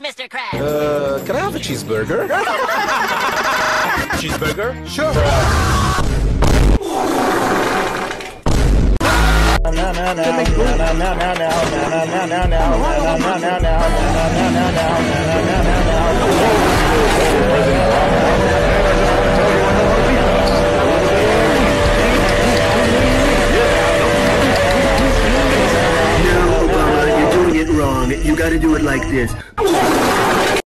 this, Mr. Krabs? Uh, can I have a cheeseburger? Cheeseburger? Sure. No, Obama, you're doing You gotta do it like this.